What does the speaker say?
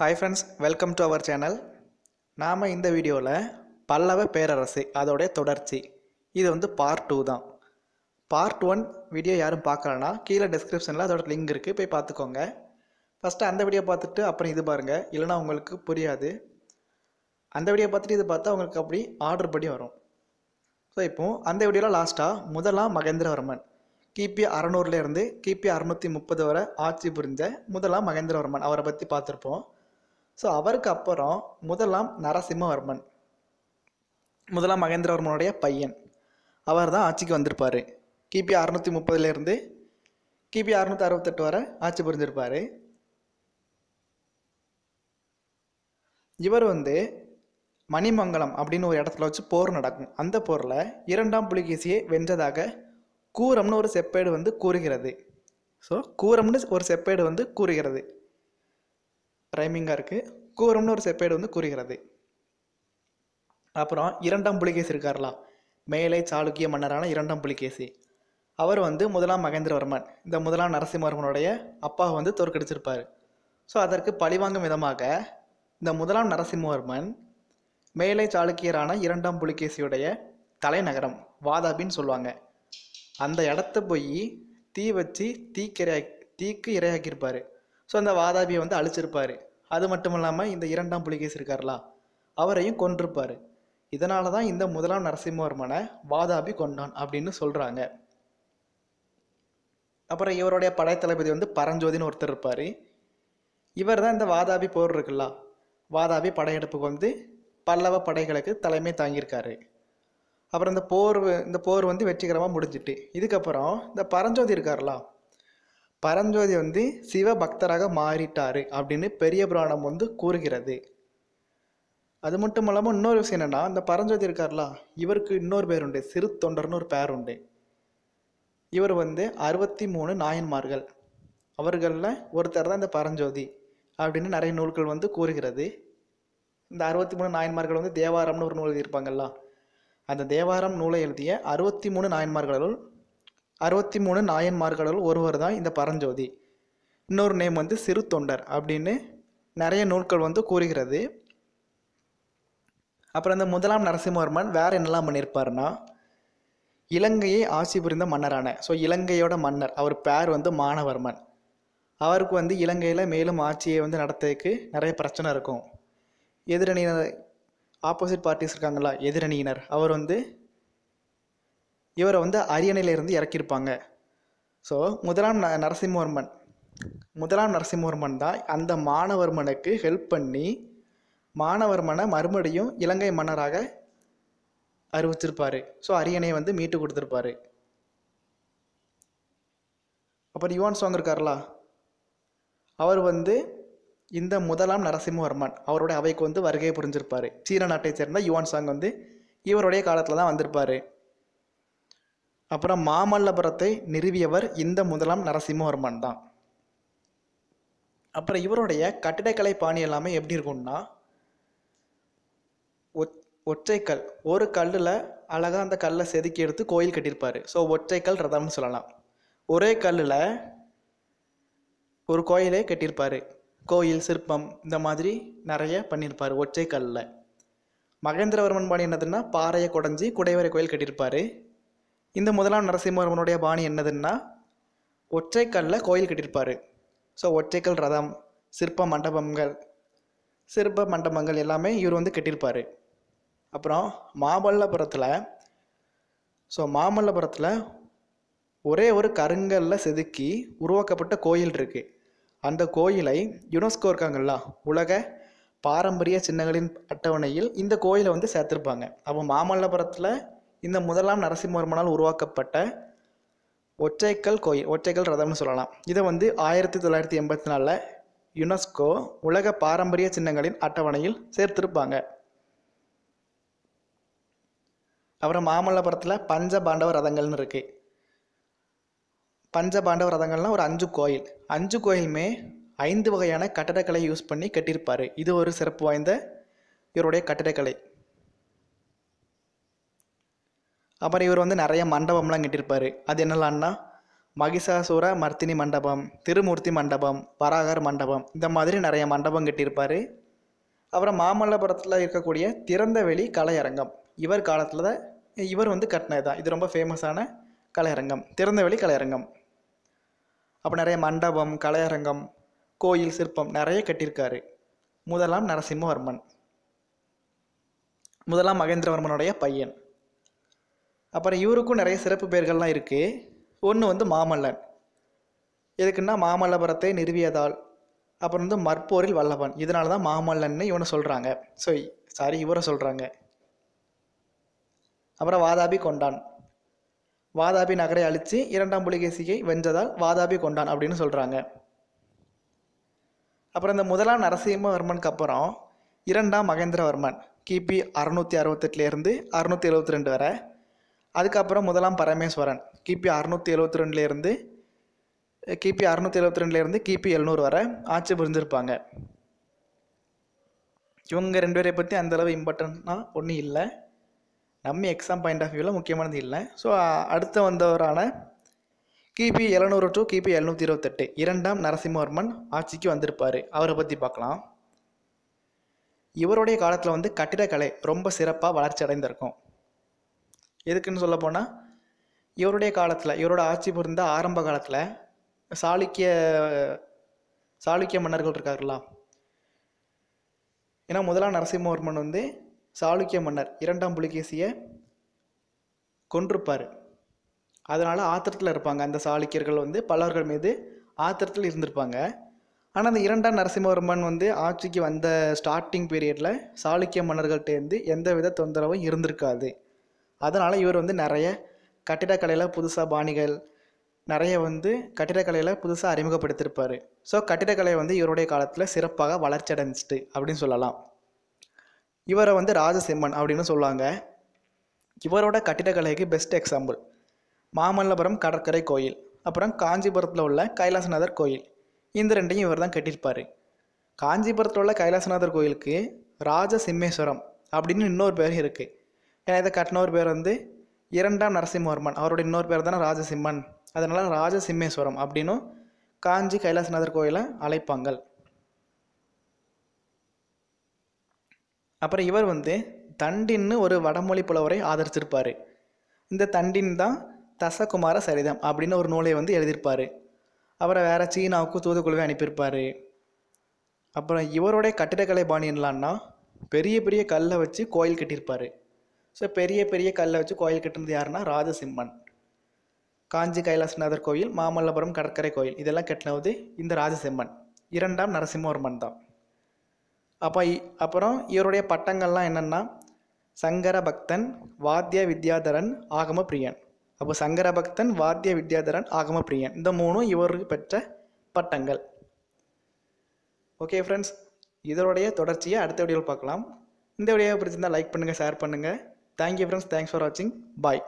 Hi friends welcome to our channel நாம் இந்த வீடியோவில் பல்லவ பேரரசு அதோடைய தொடர்ச்சி. இது வந்து பார்ட் டூ தான். பார்ட் ஒன் வீடியோ யாரும் பார்க்கலனா கீழே டிஸ்கிரிப்ஷனில் அதோட லிங்க் இருக்குது போய் பார்த்துக்கோங்க. ஃபஸ்ட்டு அந்த வீடியோ பார்த்துட்டு அப்புறம் இது பாருங்கள் இல்லைனா உங்களுக்கு புரியாது. அந்த வீடியோ பார்த்துட்டு இது பார்த்தா உங்களுக்கு அப்படி ஆர்டர் படி வரும். ஸோ இப்போ அந்த வீடியோவில் லாஸ்ட்டாக முதலாம் மகேந்திரவர்மன். கிபி அறநூறுலேருந்து கிபி அறுநூற்றி முப்பது வரை ஆட்சி புரிஞ்ச முதலாம் மகேந்திரவர்மன். அவரை பற்றி பார்த்துருப்போம். ஸோ அவருக்கு அப்புறம் முதலாம் நரசிம்மவர்மன். முதலாம் மகேந்திரவர்மனுடைய பையன். அவர் தான் ஆட்சிக்கு வந்திருப்பார். கிபி அறுநூற்றி முப்பதுலேருந்து கிபி அறுநூற்றி அறுபத்தெட்டு வரை ஆட்சி புரிஞ்சிருப்பார். இவர் வந்து மணிமங்கலம் அப்படின்னு ஒரு இடத்துல வச்சு போர் நடக்கும். அந்த போரில் இரண்டாம் புலிகேசியை வென்றதாக கூரம்னு ஒரு செப்பேடு வந்து கூறுகிறது. ஸோ கூரம்னு ஒரு செப்பேடு வந்து கூறுகிறது. ரைமிங்காக இருக்குது கூரம்னு ஒரு செப்பேடு வந்து கூறுகிறது. அப்புறம் இரண்டாம் புலிகேசி இருக்கார்லாம் மேலை சாளுக்கிய மன்னரான இரண்டாம் புலிகேசி அவர் வந்து முதலாம் மகேந்திரவர்மன். இந்த முதலாம் நரசிம்மவர்மனுடைய அப்பாவை வந்து தோற்கடிச்சிருப்பார். ஸோ அதற்கு பழிவாங்கும் விதமாக இந்த முதலாம் நரசிம்மவர்மன் மேலை சாளுக்கியரான இரண்டாம் புலிகேசியுடைய தலைநகரம் வாதாபின்னு சொல்லுவாங்க. அந்த இடத்த போய் தீ வச்சு தீக்கிரையா தீக்கு இரையாக்கியிருப்பார். ஸோ அந்த வாதாபியை வந்து அழிச்சிருப்பார். அது மட்டும் இல்லாமல் இந்த இரண்டாம் புலிகேசி இருக்கார்லா அவரையும் கொன்றிருப்பார் இதனால தான் இந்த முதலாம் நரசிம்மவர்மனை வாதாபி கொண்டான் அப்படின்னு சொல்கிறாங்க அப்புறம் இவருடைய படைத்தளபதி வந்து பரஞ்சோதின்னு ஒருத்தர் இருப்பார். இவர் தான் இந்த வாதாபி போர் இருக்குல்ல வாதாபி படையெடுப்புக்கு வந்து பல்லவ படைகளுக்கு தலைமை தாங்கியிருக்காரு. அப்புறம் இந்த போர் இந்த போர் வந்து வெற்றிகரமாக முடிஞ்சிட்டு இதுக்கப்புறம் இந்த பரஞ்சோதி இருக்கார்ல பரஞ்சோதி வந்து சிவ பக்தராக மாறிட்டார் அப்படின்னு பெரிய புராணம் வந்து கூறுகிறது. அது மட்டும் இல்லாமல் இன்னொரு விஷயம் என்னென்னா இந்த பரஞ்சோதி இருக்கார்ல இவருக்கு இன்னொரு பேர் உண்டு சிறு தொண்டர்னு ஒரு பேர் உண்டு. இவர் வந்து அறுபத்தி மூணு நாயன்மார்கள். அவர்களில் ஒருத்தர் தான் இந்த பரஞ்சோதி அப்படின்னு நிறைய நூல்கள் வந்து கூறுகிறது. இந்த அறுபத்தி மூணு நாயன்மார்கள் வந்து தேவாரம்னு ஒரு நூல் எழுதியிருப்பாங்கல்ல அந்த தேவாரம் நூலை எழுதிய அறுபத்தி மூணு நாயன்மார்களுள் அறுபத்தி மூணு நாயன்மார்களுள் ஒருவர் தான் இந்த பரஞ்சோதி. இன்னொரு நேம் வந்து சிறு தொண்டர் அப்படின்னு நிறைய நூல்கள் வந்து கூறுகிறது. அப்புறம் இந்த முதலாம் நரசிம்மவர்மன் வேறு என்னெல்லாம் பண்ணியிருப்பாருன்னா இலங்கையை ஆட்சி புரிந்த மன்னரான ஸோ இலங்கையோட மன்னர் அவர் பேர் வந்து மானவர்மன் அவருக்கு வந்து இலங்கையில் மேலும் ஆட்சியை வந்து நடத்துறதுக்கு நிறைய பிரச்சனை இருக்கும். எதிரணியினர் ஆப்போசிட் பார்ட்டிஸ் இருக்காங்களா எதிரணியினர் அவர் வந்து இவரை வந்து அரியணையிலிருந்து இறக்கியிருப்பாங்க. ஸோ முதலாம் ந நரசிம்மவர்மன். முதலாம் நரசிம்மவர்மன் தான் அந்த மானவர்மனுக்கு ஹெல்ப் பண்ணி மானவர்மனை மறுபடியும் இலங்கை மன்னராக அறிவிச்சிருப்பார். ஸோ அரியணையை வந்து மீட்டு கொடுத்துருப்பாரு. அப்புறம் யுவான் சாங் இருக்கார்லா? அவர் வந்து இந்த முதலாம் நரசிம்மவர்மன் அவருடைய அவைக்கு வந்து வருகை புரிஞ்சிருப்பார். சீன நாட்டை சேர்ந்த யுவான் சாங் வந்து இவருடைய காலத்தில் தான் வந்திருப்பார். அப்புறம் மாமல்லபுரத்தை நிறுவியவர் இந்த முதலாம் நரசிம்மவர்மன் தான். அப்புறம் இவருடைய கட்டிடக்கலை பாணி எல்லாமே எப்படி இருக்கும்னா ஒத் ஒற்றைக்கல் ஒரு கல்லில் அழகாக அந்த கல்லை செதுக்கி எடுத்து கோயில் கட்டியிருப்பார். ஸோ ஒற்றைக்கல் ரதம்னு சொல்லலாம். ஒரே கல்லில் ஒரு கோயிலே கட்டியிருப்பார். கோயில் சிற்பம் இந்த மாதிரி நிறைய பண்ணியிருப்பார் ஒற்றை கல்லில் மகேந்திரவர்மன் பாணி என்னதுன்னா பாறையை குடஞ்சி குடைவரை கோயில் கட்டியிருப்பார். இந்த முதலாம் நரசிம்மவர்மனுடைய பாணி என்னதுன்னா ஒற்றைக்கல்லில் கோயில் கட்டியிருப்பார். ஸோ ஒற்றைக்கல் ரதம் சிற்ப மண்டபங்கள் சிற்ப மண்டபங்கள் எல்லாமே இவர் வந்து கட்டியிருப்பார். அப்புறம் மாமல்லபுரத்தில் ஸோ மாமல்லபுரத்தில் ஒரே ஒரு கருங்கல்ல செதுக்கி உருவாக்கப்பட்ட கோயில் இருக்குது அந்த கோயிலை யுனெஸ்கோ இருக்காங்கல்ல உலக பாரம்பரிய சின்னங்களின் அட்டவணையில் இந்த கோயிலை வந்து சேர்த்துருப்பாங்க. அப்போ மாமல்லபுரத்தில் இந்த முதலாம் நரசிம்மவர்மனால் உருவாக்கப்பட்ட ஒற்றைக்கல் கோயில் ஒற்றைக்கல் ரதம்னு சொல்லலாம். இதை வந்து ஆயிரத்தி தொள்ளாயிரத்தி எண்பத்தி நாலில் யுனெஸ்கோ உலக பாரம்பரிய சின்னங்களின் அட்டவணையில் சேர்த்திருப்பாங்க. அப்புறம் மாமல்லபுரத்தில் பஞ்ச பாண்டவ ரதங்கள்னு இருக்குது பஞ்ச பாண்டவ ரதங்கள்னால் ஒரு அஞ்சு கோயில். அஞ்சு கோயிலுமே ஐந்து வகையான கட்டடக்கலை யூஸ் பண்ணி கட்டியிருப்பார். இது ஒரு சிறப்பு வாய்ந்த இவருடைய கட்டிடக்கலை. அப்புறம் இவர் வந்து நிறைய மண்டபம்லாம் கட்டியிருப்பார். அது என்னலான்னா மகிஷாசுர மர்த்தினி மண்டபம் திருமூர்த்தி மண்டபம் பராகர் மண்டபம் இந்த மாதிரி நிறைய மண்டபம் கட்டியிருப்பார். அப்புறம் மாமல்லபுரத்தில் இருக்கக்கூடிய திறந்தவெளி கலையரங்கம். இவர் காலத்தில் தான் இவர் வந்து கட்டினது தான் இது ரொம்ப ஃபேமஸான கலையரங்கம் திறந்தவெளி கலையரங்கம். அப்போ நிறைய மண்டபம் கலையரங்கம் கோயில் சிற்பம் நிறைய கட்டியிருக்காரு. முதலாம் நரசிம்மவர்மன். முதலாம் மகேந்திரவர்மனுடைய பையன். அப்புறம் இவருக்கும் நிறைய சிறப்பு பெயர்கள்லாம் இருக்குது ஒன்று வந்து மாமல்லன். எதுக்குன்னா மாமல்லபுரத்தை நிறுவியதால். அப்புறம் வந்து மற்போரில் வல்லவன். இதனால தான் மாமல்லன்னு இவனை சொல்கிறாங்க ஸோ சாரி இவரை சொல்கிறாங்க அப்புறம் வாதாபி கொண்டான். வாதாபி நகரை அழித்து இரண்டாம் புலிகேசியை வென்றதால் வாதாபி கொண்டான் அப்படின்னு சொல்கிறாங்க அப்புறம் இந்த முதலாம் நரசிம்மவர்மனுக்கு அப்புறம் இரண்டாம் மகேந்திரவர்மன் கிபி அறுநூற்றி அறுபத்தெட்டுலேருந்து அறுநூற்றி எழுபத்தி ரெண்டு வரை. அதுக்கப்புறம் முதலாம் பரமேஸ்வரன் கிபி அறுநூற்றி எழுபத்தி ரெண்டுலேருந்து கிபி அறுநூற்றி எழுபத்தி ரெண்டுலேருந்து கிபி எழுநூறு வரை ஆட்சி புரிஞ்சிருப்பாங்க. இவங்க ரெண்டு பேரை பற்றி அந்தளவு இம்பார்ட்டண்ட்னால் ஒன்றும் இல்லை. நம்ம எக்ஸாம் பாயிண்ட் ஆஃப் வியூவில் முக்கியமானது இல்லை. ஸோ அடுத்த வந்தவரான கிபி எழுநூறு டு கிபி எழுநூற்றி இருபத்தெட்டு இரண்டாம் நரசிம்மவர்மன் ஆட்சிக்கு வந்திருப்பார். அவரை பற்றி பார்க்கலாம். இவருடைய காலத்தில் வந்து கட்டிடக்கலை ரொம்ப சிறப்பாக வளர்ச்சி அடைந்திருக்கும். எதுக்குன்னு சொல்ல போனால் இவருடைய காலத்தில் இவரோட ஆட்சி புரிந்த ஆரம்ப காலத்தில் சாளுக்கிய சாளுக்கிய மன்னர்கள் இருக்கார்களா ஏன்னா முதலாம் நரசிம்மவர்மன் வந்து சாளுக்கிய மன்னர் இரண்டாம் புலிகேசியை கொன்றிருப்பார் அதனால் ஆத்திரத்தில் இருப்பாங்க. அந்த சாளுக்கியர்கள் வந்து பல்லவர்கள் மீது ஆத்திரத்தில் இருந்திருப்பாங்க. ஆனால் அந்த இரண்டாம் நரசிம்மவர்மன் வந்து ஆட்சிக்கு வந்த ஸ்டார்டிங் பீரியடில் சாளுக்கிய மன்னர்கள்ட்டேருந்து எந்த வித தொந்தரவும் இருந்திருக்காது. அதனால் இவர் வந்து நிறைய கட்டிடக்கலையில் புதுசாக பாணிகள் நிறைய வந்து கட்டிடக்கலையில் புதுசாக அறிமுகப்படுத்தியிருப்பார் ஸோ கட்டிடக்கலை வந்து இவருடைய காலத்தில் சிறப்பாக வளர்ச்சி அடைஞ்சிட்டு அப்படின்னு சொல்லலாம். இவரை வந்து ராஜசிம்மன் அப்படின்னு சொல்லுவாங்க. இவரோட கட்டிடக்கலைக்கு பெஸ்ட் எக்ஸாம்பிள் மாமல்லபுரம் கடற்கரை கோயில் அப்புறம் காஞ்சிபுரத்தில் உள்ள கைலாசநாதர் கோயில். இந்த ரெண்டையும் இவர் தான் கட்டியிருப்பார். காஞ்சிபுரத்தில் உள்ள கைலாசநாதர் கோயிலுக்கு ராஜசிம்மேஸ்வரம் அப்படின்னு இன்னொரு பேர் இருக்குது ஏன்னா இதை கட்டினவர் பேர் வந்து இரண்டாம் நரசிம்மவர்மன். அவரோட இன்னொரு பேர் தானே ராஜசிம்மன். அதனால் ராஜசிம்மேஸ்வரம் அப்படின்னும் காஞ்சி கைலாசநாதர் கோயிலை அழைப்பாங்கள். அப்புறம் இவர் வந்து தண்டின்னு ஒரு வடமொழி புலவரை ஆதரிச்சிருப்பார். இந்த தண்டின் தான் தசகுமார சரிதம் அப்படின்னு ஒரு நூலை வந்து எழுதியிருப்பார். அவரை வேறு சீனாவுக்கு தூதுக்குழுவே அனுப்பியிருப்பார். அப்புறம் இவருடைய கட்டிடக்கலை பாணி என்னலான்னா பெரிய பெரிய கல்லை வச்சு கோயில் கட்டியிருப்பார். ஸோ பெரிய பெரிய கல்லை வச்சு கோயில் கட்டினது யாருன்னா ராஜசிம்மன். காஞ்சி கைலாசநாதர் கோயில் மாமல்லபுரம் கடற்கரை கோயில் இதெல்லாம் கட்டினது இந்த ராஜசிம்மன். இரண்டாம் நரசிம்மவர்மன் தான். அப்போ இ- அப்புறம் இவருடைய பட்டங்கள்லாம் என்னென்னா சங்கர பக்தன் வாத்திய வித்யாதரன் ஆகம பிரியன். அப்போ சங்கர பக்தன் வாத்திய வித்யாதரன் ஆகம பிரியன். இந்த மூணும் இவருக்கு பெற்ற பட்டங்கள். ஓகே ஃப்ரெண்ட்ஸ் இதனுடைய தொடர்ச்சியை அடுத்த வீடியோவில் பார்க்கலாம். இந்த வீடியோவை பிடிச்சிருந்தால் லைக் பண்ணுங்கள் ஷேர் பண்ணுங்கள் தேங்க்யூ ஃப்ரெண்ட்ஸ் தேங்க்ஸ் ஃபார் வாட்சிங் பாய்